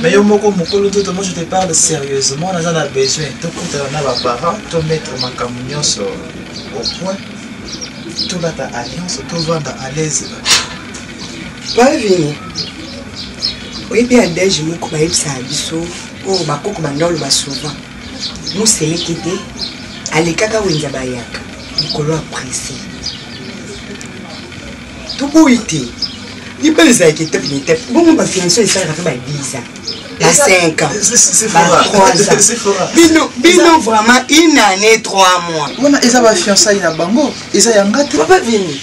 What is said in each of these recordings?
mais yo moko mokolo nzoto moi je te parle sérieusement naza na besoin tokutana na baparent tomettre makambo nyonso au point tolata alliance tovanda à l'aise bavini oyebi ya ndege moko bayebisaka biso oyo bakoko banda oloba souvent moseleki te alekaka wenza bayaka likolo ya presse toboyi te libala ezalaka etape na etape bongo bafianso esalaka mpe babiza ba 5 ans ba 3 ans bino bino vraiment une année 3 mois wana eza bafiançai na bango eza ya nga te papa vini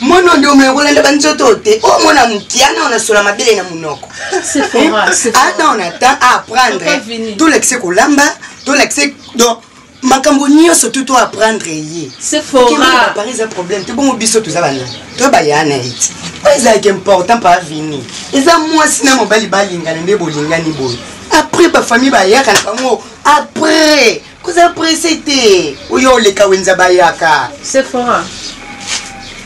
mwana nde omela kolanda banzoto te o oh, mwana moke ana onasola mabele na monoko ana on attend a apprendre tolakise kolamba tolakise donc makambo nyonso tu to apprendre ye paris eza problème te bongo biso toza bana to baya na ye ti oyo ezalaka important pa avini eza mwasi na mobali balingana nde bolingani boye après bafamille bayaka na bango après kozala presse te oyo oleka wenza bayaka sephora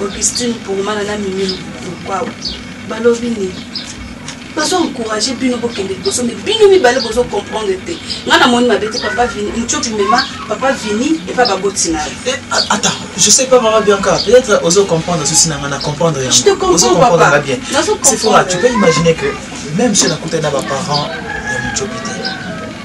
Augustine Mpongmana na Mimi Lukwao balobi nini? bazo encourager bino bokende liboso mais bino mibale bozo comprendre te ngai namoni mabe te papa vini mucoki mema papa vini epa baboti na ye ata je sais pas maman bianca peut-être ozo comprendre souci na ngai na comprendre yango ozo comprendre nga bien c'est fort tu peux imaginer que même si nakutani na baparents ya mucoki te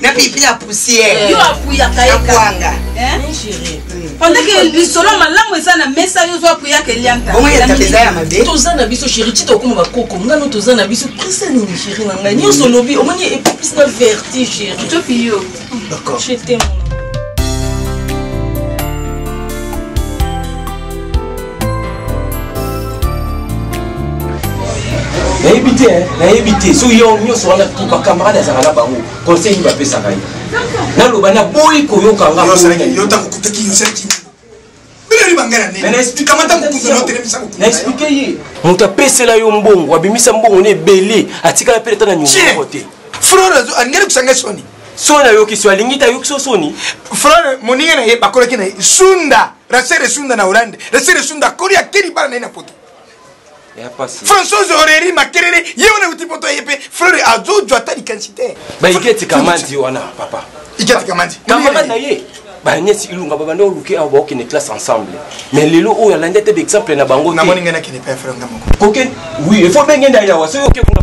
na pipi ya poussière yo apuyaka ye kwanga pendant que lisolo malamu eza na mesa yo zo apuyaka eliantaeza ya mabe toza na biso chéri ti tokoma bakoko ngano toza na biso prisa nini chéri na ngai nyonso olobi omoni epopisi na vertige chéri topi yo d'accord je t'aime nayebi te eh, nayebi te soki yo nyonso wana tu bacamarade azalaka na bango conseil nini bapesaka ye naloba naboyi koyoka nga naexplike ye moto apesela yo mbongo abimisa mbongo na ebele atikala mpe ata na nyongo te frere alingaki kosanga soni soni ayokisi yo alingi te ayokisi yo soni frere moninga na ye bakolaki na ye sunda rasere sunda na hollande rasere sunda akoli akeli bana na ye na poto françoise oreri makelele ye wana euti poto ye mpe frere azozwa ata likanisi te baiketi kamandi wana papa iketi kamandi kamanda na ye baniesi ilunga babanda oluki awa baokende classe ensemble mais lelo oyo alandi ata baexemple na bango te kokende oui efo bengenda yawa soki oke kuna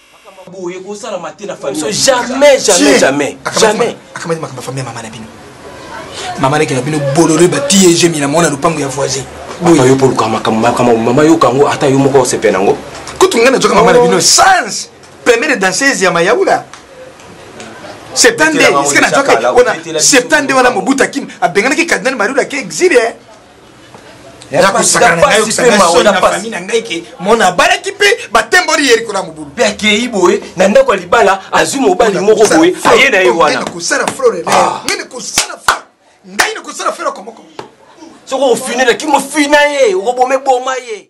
makambo ya boye ekosalama te na famille biso jamais jamais jamais jamais akamati makambo ya famille ya mama na bino mama neke na bino bolole batiye jemi na mwana lopango ya voisin papa yo poluka makambo makambo mama yoka yango ata yo moko osepela yango kutu ngai nazoka mama na bino oh. sans permet de danseuse ya mayaula septande eske nazoka wana septande wana mobuta kim abenganaki cardinal mariula ke exile nakosakana na ngai okosakana na soni na famille na ngai ke mona abalaki mpe batemboli ye likolo ya mobulu mpe akei boye na ndako ya libala azwi mobali moko boye aye na ye wana kosala flore ah. ngene kosala flore ngai nakosala flore komoko soki ofine na kimofina ye okoboma eboma ye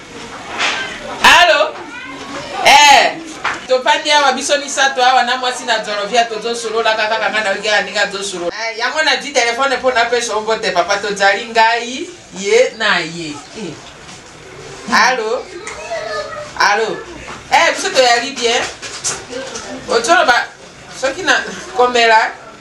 alo eh, tofandi awa biso misato awa na mwasi na zorovia tozosololaka kaka ngai nayoki aya ndenge azosolola eh, yango nazwi telefone mpo napesa ombo te papa tozali ngai ye na ye hmm. alo alo eh, biso toyali bien otoloba soki na komela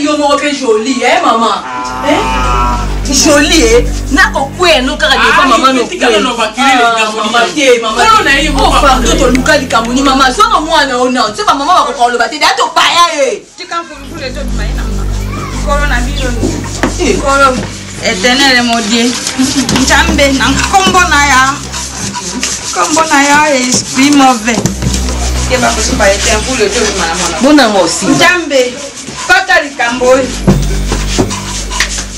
yo moko mpe joli e eh, mama joli e nakokweya no kaka defa mama nokweyaaototo luka likambo ni mama zonga mwana ona nse bamama bakoka koloba te daya topaya e Tika mvuluvulu ezo bima ye na mokolo na bino. Mokolo etenele modie. Nzambe na nkombo na ya nkombo na ya esprit mauvais. Keba kosuba ete mvulu ezo bima na mwana. Bonango osi. Nzambe kota likambo oyo.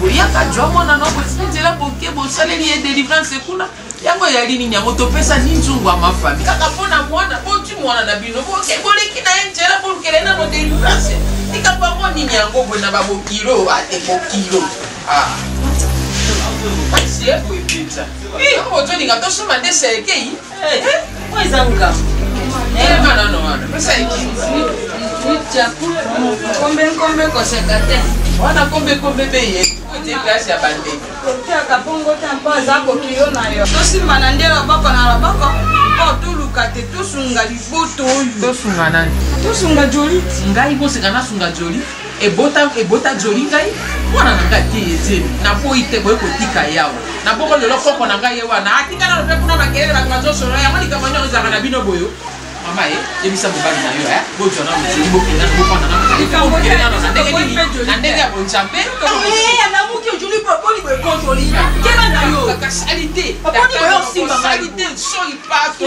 boyaka jwa mwana no botika nzela boke bosaleli ye delivrance kuna yango eyali nini yango topesa ni nzungu ya mafami kaka mpo na mwana boti mwana na bino boke boleki na ye nzela bolukele nano delivrance likambo yango nini yango boye na babokilo ate bokilo kasi ye boye mpenza ozolinga tosomba nde selekei wana kombekombe beye otie place ya bandeko otiaka bongo te mpo aza kokilo na yo tosimba na nde loboko na loboko mpo toluka te tosunga liboto oyo tosunga nani tosunga joli ngai koseka nasunga joli ebota ebota joli ngai mwana na ngai atiye zemi naboyi te boye kotika yawe na bongo lelo koko na ngai ye wana atika nano mpe kuna makelele bato bazosolola yango likambo nyonso ezalaka na bino boyo mama ye yebisa mobali na yo eh, bozwa nano zemi bokenda bokwana nano na ndenge nini na ndenge ya bonzambe salite salite soli pato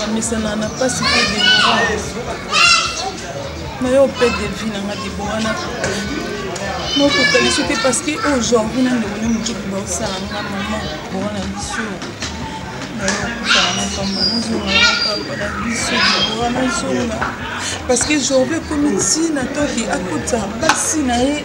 bamesana na mpasi mpe debora na yo mpe delvi nanga debora na nokokali so te parce que aujourd'hui na ndeko ne moke baosala nga mama debora na biso parce que jorve ekomi ntina toki akota basi na ye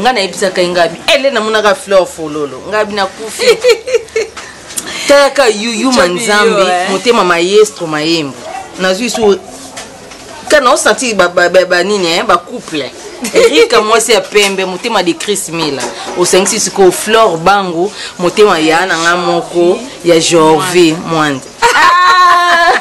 nga nayebisaka ye ngabi ele namonaka fleur fololo ngabi nakufi talaka yuyuma nzambe eh. motema maestro mayembo nazwi su kana osanti banini eh, bacouple erika mwasi ya pembe motema de chris mila osangisi sikoyo flore bango motema ya na ngai moko ya jorvi mwandi ah!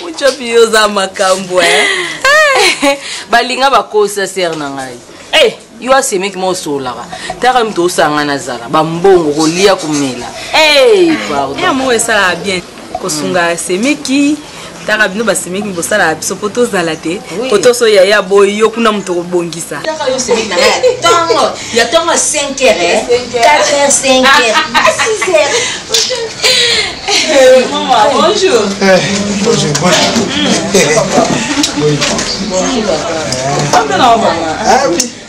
mucopi yo oza makambo e eh? balinga bakosa sere na ngai eh, yo asemeki mwa osololaka taka moto osangana zala bambongo kolia komela pardon esalaka bien kosunga asemeki taka bino basemeki bosalaka biso mpo tozala te mpo toso yaya boyi yo kuna moto kobongisa ya ntongo 5 heures 4 heures 5 heures 6 heures bonjour bonjour bonjour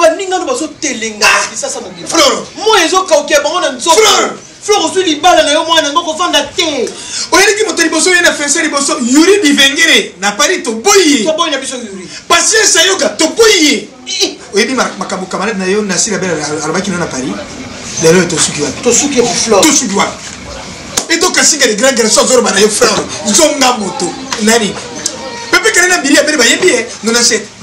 baninga no bazotelengana ah! kisasa mobili moi ezokaukia bango na nzoto flore ozwi libala na yo mwana yango kofanda te oyeliki moto liboso ye na fense liboso yuri divengere na paris toboyi ye toboyi na biso yuri pasiense ayoka toboyi ye eh. oyebi makambo kamarade na yo nasila bela alobaki na yo na paris lelo yo tosuki wapi tosuki ye flore tosuki wapi eto kasinga le grand garçon azoloba na yo flore zonga moto nani pepe kele na mbili ya bele bayebi ye nonase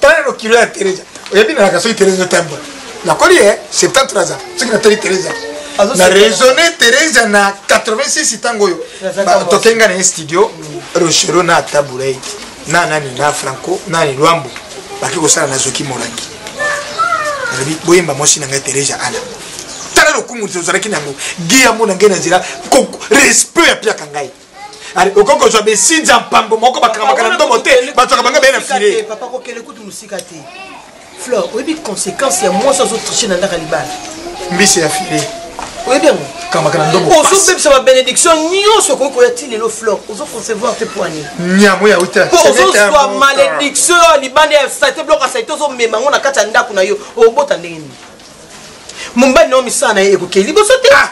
tala no kilo ya teresa oyebi nalaka soki teresa ezotambola nakoli ye 73 ans soki natali teresa na raisonne teresa na 86 ntango oyo tokenga na ye studio rochero na tabureit na nani na franco nani lwambo baki kosala na zoki molangi alobi boyemba mwasi na ngai teresa ana tala lokumu tozalaki na yango gi ya mona ngai na nzela respect ya piaka ngai ale okoki kozwa besinzi ya mpango moko bakangaka na ndomo te bazwaka bango bee na file papa kokele kutu mosika te fleur oyebi conséquence ya mwasi azotriche na ndaka libala mbisi ya file oyebi yango kamaka na ndomo ozobebisa babenediction nyonso okoki koya ti lelo fleur ozoconcevoir te mpo ani nyamo ya uta mpo ozozwa malédiction ya libanda ya sate biloko ya sate ozomema yango na kati ya ndako na yo obota ndenge nini mobali na yo misala na ye ekokei liboso te ah!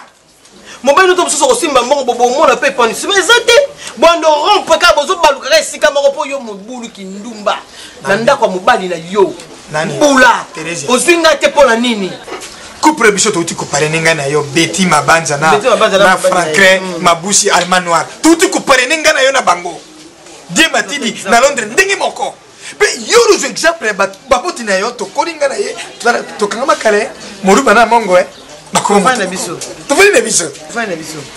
mobali oto mosusu okosimba mbongo bobomona mpe epanisima eza te bwando rompe kaka bozobalukaka esika moko mpo yo mobulu kindumba na ndako ya mobali na yo mbula ozwi ngai te mpo na nini couple biso touti koparene ngai na yo beti mabanza na franklin mm. mabusi alma noir touti koparene ngai na yo na bango die matidi na londres ndenge moko mpe yo luzu exemple ya baboti na yo tokoli ngai na ye tokangama kale moluba na mongo e bakofani na biso tofani na biso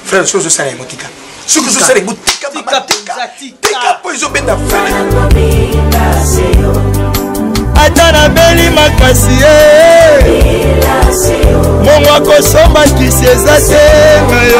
frère soki ozosala yango tika soki ozosala yango tika mama tika mpo ezobenda frère ata nabeli makasi ye mongo akosomba kisi eza te ngayo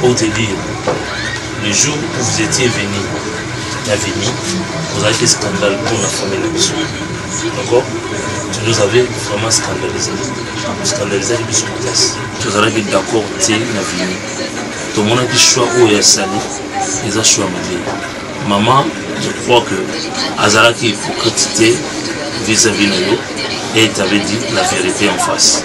pour te dire le jour où vous étiez venu na vini ozalaki scandale mpo na famille na biso d'accord tu nous avais vraiment scandalisé scandalisaki biso makasi tozalaki d'accord te na vini tomonaki choix oyo asali eza choix mabe mama je crois que azalaki hypocrite te vis-à-vis na yo et t'avait dit la vérité en face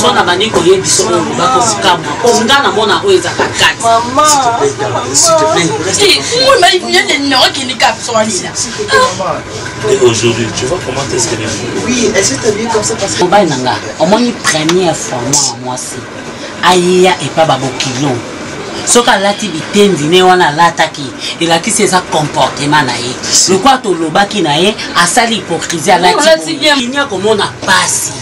so na bandi koyebisa oyo olobaka osikamwa po nga namona oyo ezaka katimobali na nga omoni première fois mwana mwasi ayeya epa babokilo soki alati bitendi ne wana alataki elakisi eza comportement na ye lokola tolobaki na ye asali hypocrisie alati komona pasi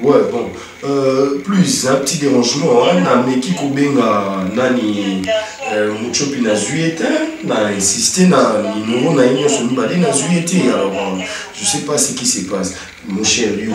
Ouais, bon. Euh, plus, un petit dérangement. Hein, na meki kobenga nani euh, muchopi na zuete, na insisté na numéro na union sur mibali na zuete. Alors, euh, je sais pas ce qui se passe. Mon cher Yubi.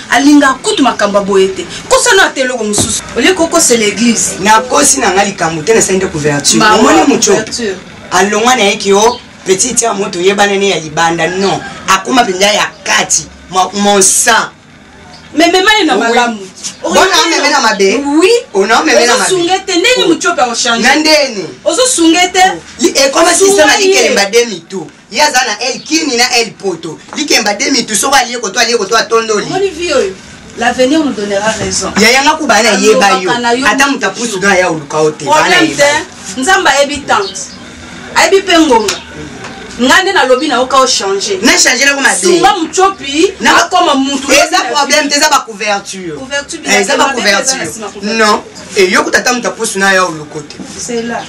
alingaka kutu makambo ya boye te kosana ata eloko mosusu olie kokosa l'église nakosi na ngai likambo te nasali nde couverture omoni moco alongwa na ye ki o petit tia moto oyebana ne ya libanda non akoma mpenza ya kati mon sang memema ye na malamu bona omeme na mabe ona omeme na mabeozosunge te ndenge mocope akochange na ndeni ozosunge te ekoma sistema likelemba demi tout ye aza na el kini na el poto likemba de mitu soko alie koto alie koto atondoli l'avenir nous donnera raison yaya nga kuba na yeba yo ata moto apusu no aya oluka yo te problème te nzambe ayebi tante ayebi mpe ngonga nga nde nalobi na yoka ochange na change nako masunga mutiopi nakoma mutu eza problème te eza bacouverture eza bacouverture non eyokuta ata moto apusu na ya oluko te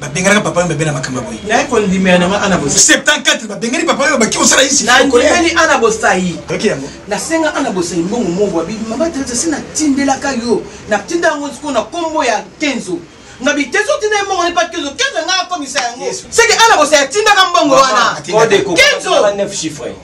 babenganaka papa oyo babe na makambo ya boye naye kondimela nanga ana bosai 74 babengani papa oyo baki kosala isi nandimeli ana bosai oyoki yango nasenga ana bosai mbongo moko abibi mama teresa si natindelaka yo natinda yango siko na nkombo ya kenzo na bitezo tina ye mbongo nepa kenzo kenzo nga akomisa yango seke ana bosai atindaka mbongo wana kenzo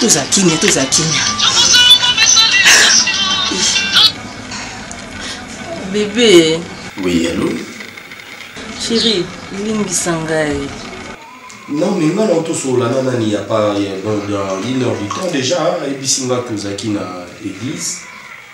toza kimia toza kimia bebe oui allo chéri limbisa ngai non mais nga na tosolola na nani ya pa dans une heure du temps déjà ayebisi nga tozalaki na église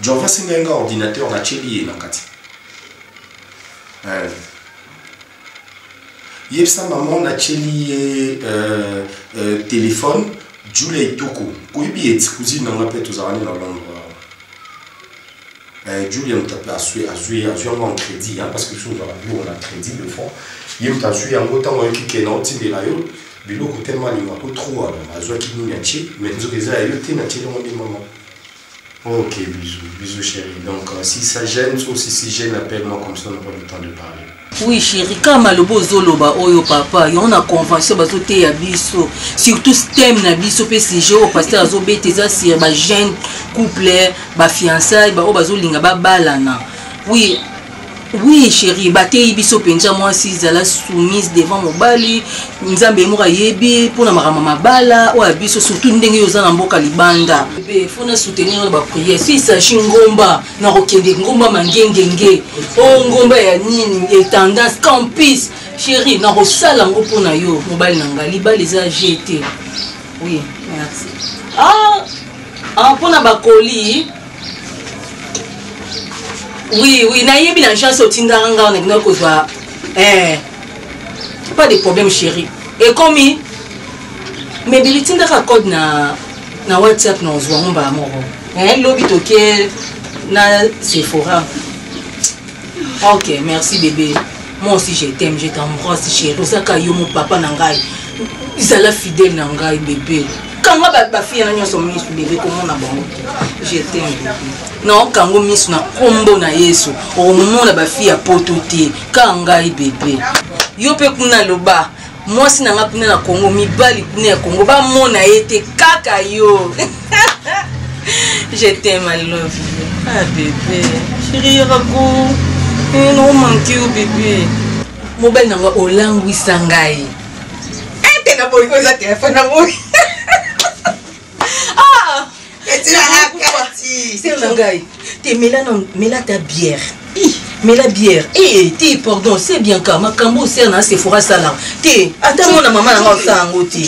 Jova asenga ye nga ordinateur natyeli ye na kati eh. yebisa mama natyeli ye euh, euh, telefone jula etoko koyebi ye ti cousine na nga mpe tozalaka nde na londre Euh, Julia Mutapa a su a su a su en crédit hein, parce que sur la bio on a crédit de fond. Ye mta su ya ngota wa ki kena otindela yo biloko tellement linga ko trop a zo ki ni nyachi mais nzo keza yo te na tele mo maman. Ok, bisous, bisous chérie. Donc, euh, si ça gêne ou si si gêne, appelle-moi comme ça, on n'a pas le temps de parler. oui chéri kaka maloba ozoloba oyo papa yango na convention bazoteya biso surtout steme na biso mpe sujet oyo paster azobeta eza sur bajeune couple bafiançai baoyo bazolinga babalana oui oui chérie bateyi biso mpenza mwasi zala soumise devant mobali nzambe ye moko ayebi mpo na makambo mabala oyo ya biso surtout ndenge yo oza na mboka libanda be fo na soutenir na bapriere si sashi ngomba na kokende ngomba mangengenge o oh, ngomba ya nini etendance campus chérie na kosala yango mpo na yo mobali na ngai libala eza je te oui merci ah, ah mpo na bakoli oui oui nayebi na agence otindaka ngai wana kino kozwa eh. pas de problème chéri ekomi mais bilitindaka code na na whatsapp na ozwango mbala moko eh, lobi toke na sephora ok merci bebe moi aussi je t'aime je t'embrasse chéri ozaka yo mo papa na ngai zala fidèle na ngai bebe kanga bafi yana nyonso misu bebe komona bango je t'aime bebe naokango misu na nkombo na yesu omona bafi ya poto te kanga ngai bebe yo mpe kuna loba mwasi na nga kuna na congo mibali kuna ya congo bamona ye te kaka yo je t'aime i love you ah bebe chérie rago eh, no manque yo bebe mobali na nga olangwisa ngai eh, te na boyi ko eza telefone na boyi sere na ngai te mela na mela ta bière mela bière ee te pardon se bianka makambo osere na sefora asalaka te ata mona mama na ngai osala yango te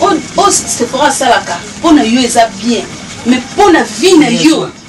oyo sefora asalaka mpo na yo eza bien mais mpo na vie na yo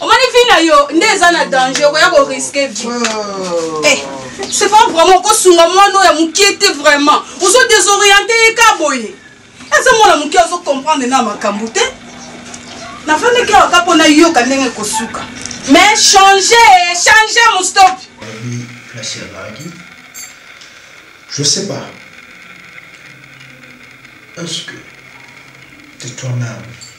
omoni vie na yo nde eza na danger okoya koriske vie oh. eh, c'est pas vraiment okosunga mwana oyo ya mokie te vraiment ozo désoriente ye ka boye aza mwana mokie azo comprendre na makambo te nafandaki awa ka mpo nayoka ndenge ekosuka mais change change mostop place ya nagi je sais pas est ce que de toi-même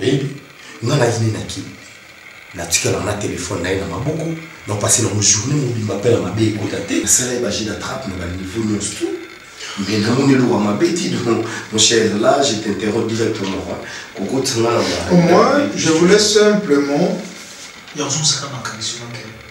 Oui, nga na yini na ki na tikala na téléphone na ye na maboko na passé na journée mobimba mpe na mabe ekota te nasala ye baje na trappe na baniveau nyonso tu mais namoni eloko ya mabe ti donc mon cher là je t'interromps directement kokotisa nga na moi je voulais simplement ya ozosaka makanisi na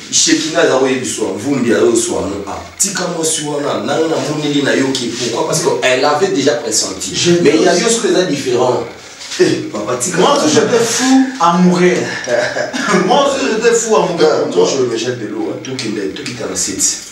Shekinah aza koyebiswa vumbi ayoswa no a tika mwasi wana nanga na moneli na yoki pourquoi parce que elle avait déjà pressenti mais il y a yo soki eza différent eh, Papa, tika moi aussi j'étais fou amoureux moi aussi j'étais fou amoureux toi je me jette de l'eau tout qui tout qui t'en cite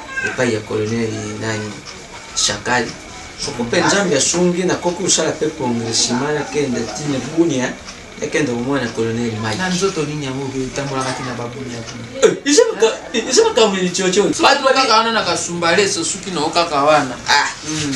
epai ya colonel nani shakali soko mpe nzambe asungi nakoki kosala mpe congressima nakende tine bunia nakende komona colonel mike nzoto nini yango etambolaka tina babunia eza makambo litiotioli bato bakaka wana na kasumbaleso suki nao kaka wana ah. hmm.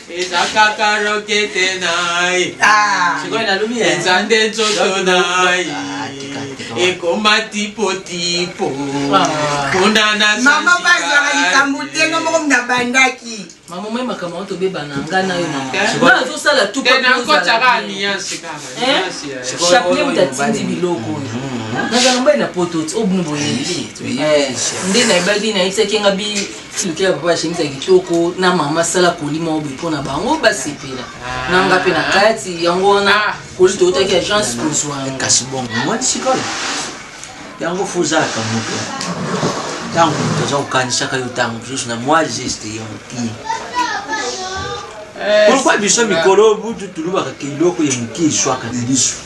eza kaka rokete nai eza nde nzoto nai ekoma tipotipo mpona nazamamabazwaka likambo te no moko nabandaki mama mai makambo yango tobeba na nga nayo mama azosala tukakotaka amiyansi kakachapele moto atindi biloko oyo nazala mbai na poto ti obino boyebi nde nayebaki nayebisaki nga bi Cynthia papa chemise ya kitoko na mama sala koli moko boye mpo na bango basepela ah. na nga mpe na kati yango wana ah. koli toyotaki agence kozwa eh, kasi bongo mwa sikoyo yango fo ozalaka moto ntango moto aza kokanisaka yo ntango mosusu na mwa geste ya mokie pourkoi eh, biso mikolo butu tolobaka ke eloko ya mokie eswaka na liso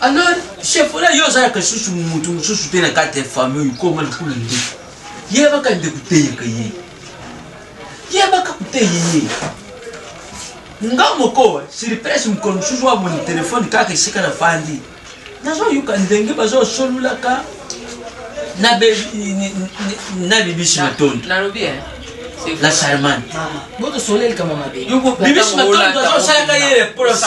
alors chefola yo ozalaka lisusu motu mosusu te na kati ya famille oyo koma lokola nde yebaka nde koteyaka ye yebaka koteye ye nga moko surprise mokolo mosusu wa moni telefone kaka esika na fandi nazoyoka ndenge bazosololaka na bibisi matondo la charmante bibisi matondo azosalaka ye reproche